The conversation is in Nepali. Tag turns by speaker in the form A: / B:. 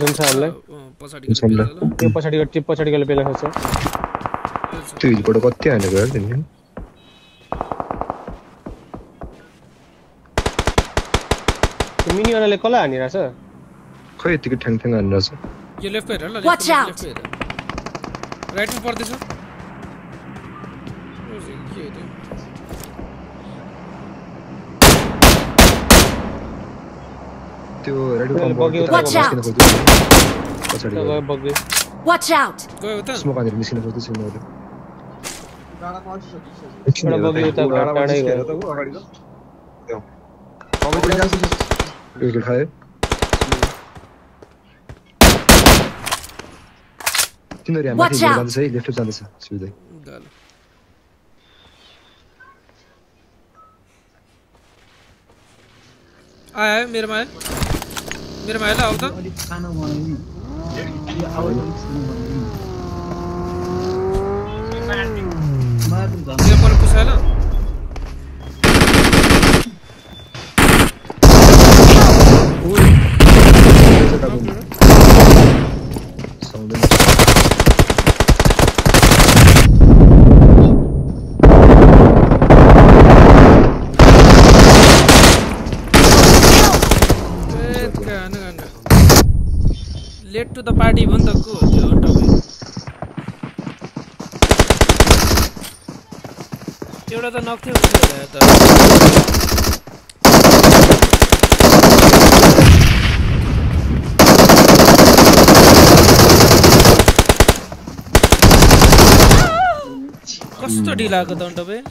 A: जनसाहरूलाई
B: पछाडि
C: सबलाई
A: त्यो पछाडिको टिप पछाडिको बेला खोज्छ
C: त्यो हिलबाट कति हानेको यार तिमीले
A: त्यो मिनीवालाले कसलाई हानिरहेछ?
C: खै यतिकै ठ्याङ ठ्याङ हानेर छ
B: यो लेफ्टको हेर ल राइटमा पर्दैछ। ओ, के हो त्यो?
C: त्यो रेड कम्पाउन्ड पछाडि
A: गयो बग्गे
D: वाच आउट
B: गयो त
C: स्मोक हालेर निस्किन खोज्दै छु मैले
A: एउटा बग्गे उता टाढै गयो
C: त अगाडि गयो त्यो
D: कम्पाउन्ड
C: जान्छ
D: विकेट
C: खायो तिनीहरू हामी जान्छ है लेफ़्ट जाँदैछ सिधै
B: आया है मेरे में मेरोमा आयो ल आऊ त
E: अलिक सानो
B: मेरो पर ल
C: sound
B: late to the party भयो नि त को त्यो तपाईँ एउटा त नक्थ्यो त कस्तो ढिला आएको त तपाईँ